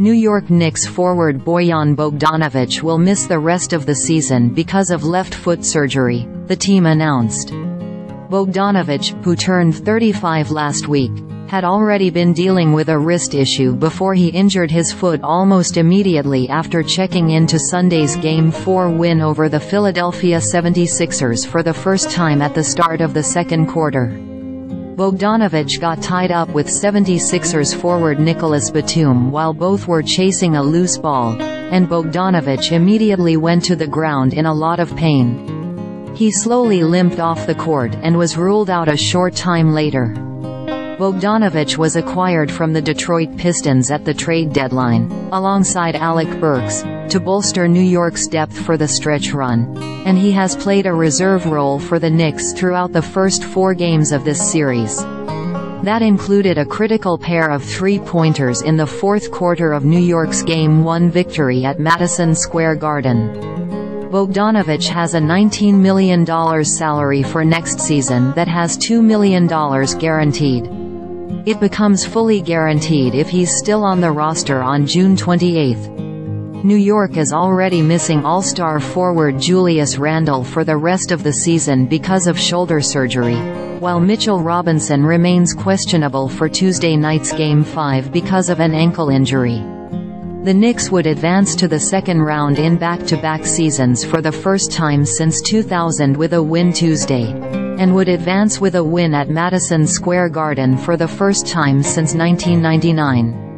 New York Knicks forward Bojan Bogdanovic will miss the rest of the season because of left foot surgery, the team announced. Bogdanovic, who turned 35 last week, had already been dealing with a wrist issue before he injured his foot almost immediately after checking into Sunday's Game 4 win over the Philadelphia 76ers for the first time at the start of the second quarter. Bogdanovic got tied up with 76ers forward Nicolas Batum while both were chasing a loose ball, and Bogdanovic immediately went to the ground in a lot of pain. He slowly limped off the court and was ruled out a short time later. Bogdanovic was acquired from the Detroit Pistons at the trade deadline, alongside Alec Burks, to bolster New York's depth for the stretch run, and he has played a reserve role for the Knicks throughout the first four games of this series. That included a critical pair of three-pointers in the fourth quarter of New York's Game 1 victory at Madison Square Garden. Bogdanovic has a $19 million salary for next season that has $2 million guaranteed. It becomes fully guaranteed if he's still on the roster on June 28. New York is already missing All-Star forward Julius Randle for the rest of the season because of shoulder surgery, while Mitchell Robinson remains questionable for Tuesday night's Game 5 because of an ankle injury. The Knicks would advance to the second round in back-to-back -back seasons for the first time since 2000 with a win Tuesday and would advance with a win at Madison Square Garden for the first time since 1999.